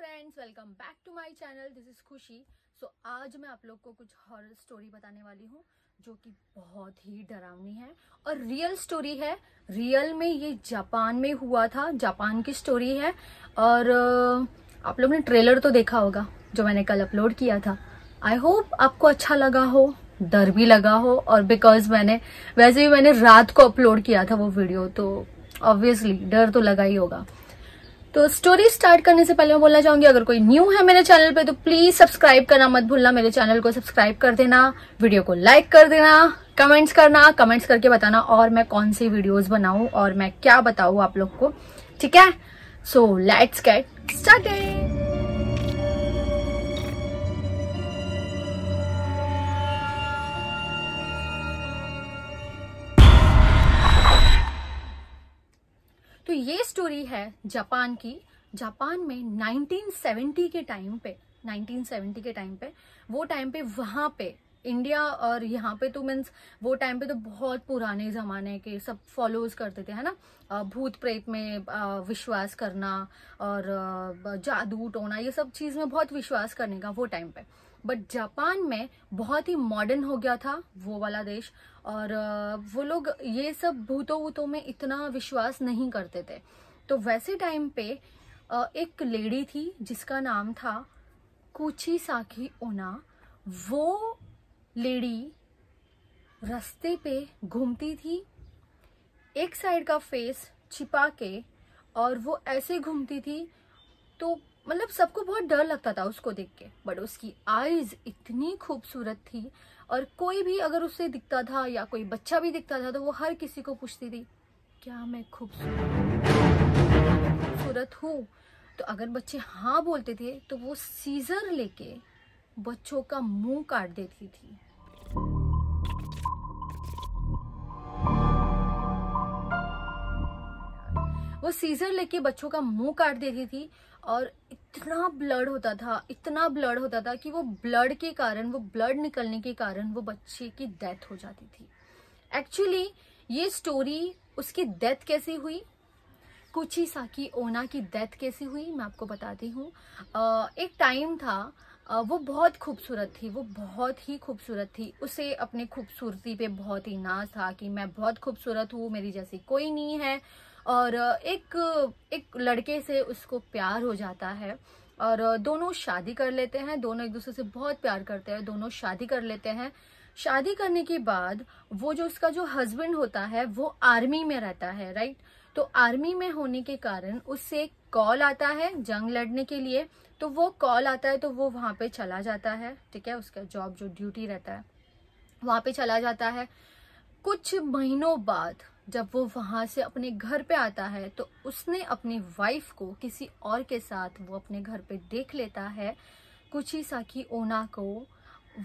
Friends welcome back to my channel this is Khushi so आज मैं आप लोग को कुछ हॉरर स्टोरी बताने वाली हूँ, जो कि बहुत ही डरावनी है। और रियल स्टोरी है। रियल में ये जापान में हुआ था। जापान की स्टोरी है। और आप लोग ने ट्रेलर तो देखा होगा, जो मैंने कल अपलोड किया था। आई होप आपको अच्छा लगा हो, डर भी लगा हो। और बिकॉज़ मैंने, वैसे भी मैंने रात को अपलोड किया था वो वीडियो तो ऑब्वियसली डर तो लगा ही होगा। तो स्टोरी स्टार्ट करने से पहले मैं बोलना चाहूँगी, अगर कोई न्यू है मेरे चैनल पे तो प्लीज़ सब्सक्राइब करना मत भूलना। मेरे चैनल को सब्सक्राइब कर देना वीडियो को लाइक कर देना कमेंट्स करना कमेंट्स करके बताना और मैं कौन सी वीडियोस बनाऊँ और मैं क्या बताऊँ आप लोग को। ठीक है? सो लेट्स गेट स्टार्टेड ये स्टोरी है जापान की। जापान में 1970 के टाइम पे 1970 के टाइम पे, वो टाइम पे वहाँ पे इंडिया और यहाँ पे तो मीन्स वो टाइम पे तो बहुत पुराने जमाने के सब फॉलोज करते थे, है ना? भूत प्रेत में विश्वास करना और जादू टोना, ये सब चीज़ में बहुत विश्वास करने का वो टाइम पे। बट जापान में बहुत ही मॉडर्न हो गया था वो वाला देश और वो लोग ये सब भूतों वूतों में इतना विश्वास नहीं करते थे। तो वैसे टाइम पे एक लेडी थी जिसका नाम था कुची साखी ओना वो लेडी रास्ते पे घूमती थी, एक साइड का फेस छिपा के और वो ऐसे घूमती थी तो मतलब सबको बहुत डर लगता था उसको देख के बट उसकी आईज इतनी खूबसूरत थी और कोई भी अगर उसे दिखता था या कोई बच्चा भी दिखता था तो वो हर किसी को पूछती थी, क्या मैं खूबसूरत हूँ? तो अगर बच्चे हाँ बोलते थे तो वो सीजर लेके बच्चों का मुँह काट देती थी। वो सीजर लेके बच्चों का मुँह काट देती थी और इतना ब्लड होता था, इतना ब्लड होता था कि वो ब्लड के कारण, वो ब्लड निकलने के कारण वो बच्चे की डेथ हो जाती थी। एक्चुअली ये स्टोरी उसकी डेथ कैसे हुई? कुछ कुची साकी ओना की डेथ कैसे हुई? मैं आपको बताती हूँ। एक टाइम था वो बहुत खूबसूरत थी, वो बहुत ही खूबसूरत थी। उसे अपने खूबसूरती पे बहुत ही नाज था कि मैं बहुत खूबसूरत हूँ, मेरी जैसी कोई नहीं है। और एक एक लड़के से उसको प्यार हो जाता है और दोनों शादी कर लेते हैं, दोनों एक दूसरे से बहुत प्यार करते हैं, दोनों शादी कर लेते हैं। शादी करने के बाद वो जो उसका जो हस्बैंड होता है, वो आर्मी में रहता है राइट तो आर्मी में होने के कारण उससे एक कॉल आता है जंग लड़ने के लिए। तो वो कॉल आता है तो वो वहाँ पे चला जाता है, ठीक है? उसका जॉब जो ड्यूटी रहता है, वहाँ पे चला जाता है। कुछ महीनों बाद जब वो वहाँ से अपने घर पे आता है तो उसने अपनी वाइफ को किसी और के साथ वो अपने घर पे देख लेता है। कुची साकी ओना को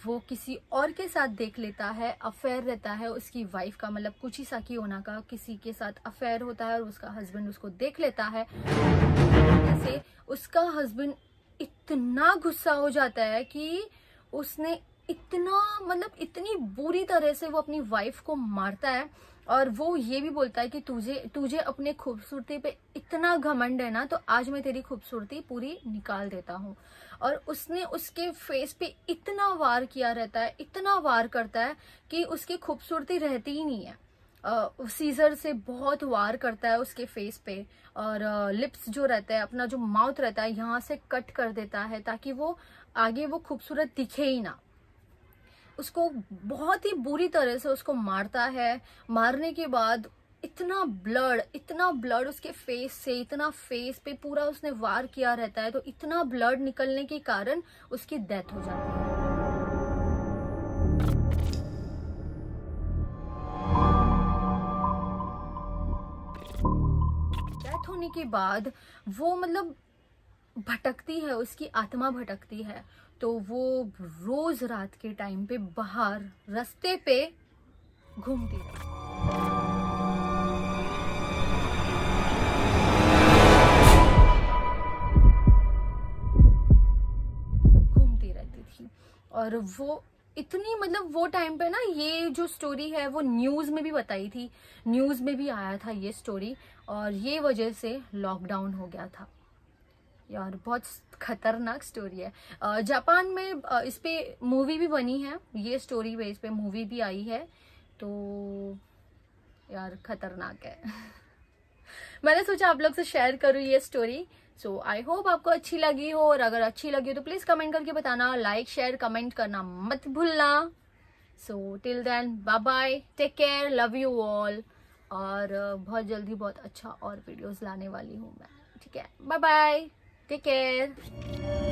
वो किसी और के साथ देख लेता है अफेयर रहता है उसकी वाइफ का। मतलब कुची साकी ओना का किसी के साथ अफेयर होता है और उसका हस्बैंड उसको देख लेता है। से उसका हस्बैंड इतना गुस्सा हो जाता है कि उसने इतना मतलब इतनी बुरी तरह से वो अपनी वाइफ को मारता है और वो ये भी बोलता है कि तुझे तुझे अपने खूबसूरती पे इतना घमंड है ना तो आज मैं तेरी खूबसूरती पूरी निकाल देता हूँ। और उसने उसके फेस पे इतना वार किया रहता है, इतना वार करता है कि उसकी खूबसूरती रहती ही नहीं है। सीजर से बहुत वार करता है उसके फेस पे और लिप्स जो रहता है, अपना जो माउथ रहता है, यहाँ से कट कर देता है ताकि वो आगे वो खूबसूरत दिखे ही ना। उसको बहुत ही बुरी तरह से उसको मारता है। मारने के बाद इतना ब्लड इतना ब्लड उसके फेस से, इतना फेस पे पूरा उसने वार किया रहता है तो इतना ब्लड निकलने के कारण उसकी डेथ हो जाती है। डेथ होने के बाद वो मतलब भटकती है, उसकी आत्मा भटकती है। तो वो रोज रात के टाइम पे बाहर रास्ते पे घूमती रहती घूमती रहती थी। और वो इतनी मतलब वो टाइम पे ना ये जो स्टोरी है, वो न्यूज़ में भी बताई थी। न्यूज़ में भी आया था ये स्टोरी और ये वजह से लॉकडाउन हो गया था। यार, बहुत खतरनाक स्टोरी है। जापान में इस पे मूवी भी बनी है। ये स्टोरी इस पे मूवी भी आई है। तो यार, खतरनाक है। मैंने सोचा आप लोग से शेयर करूँ ये स्टोरी सो आई होप आपको अच्छी लगी हो। और अगर अच्छी लगी हो तो प्लीज़ कमेंट करके बताना। लाइक शेयर कमेंट करना मत भूलना। So till then bye bye take care love you all और बहुत जल्दी बहुत अच्छा और वीडियोस लाने वाली हूँ मैं। ठीक है? Bye bye Take care.